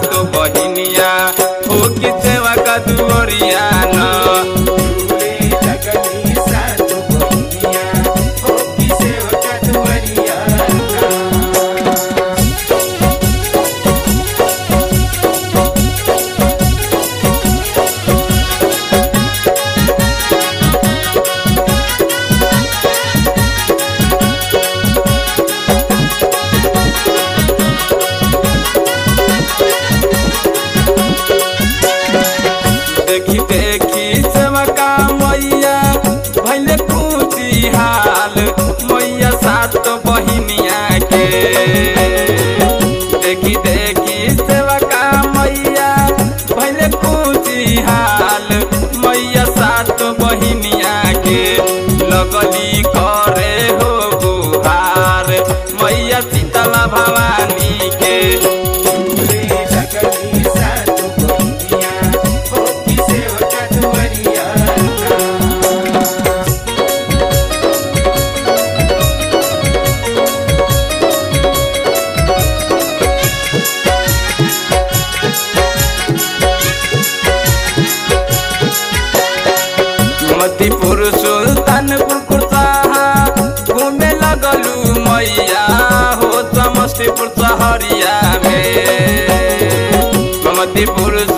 tocar. Moriya में। ममती पुरुष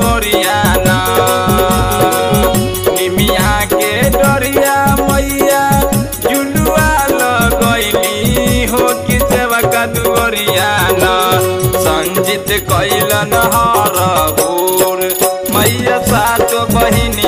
रंजित कैलन हार भोर मैया सात बहिन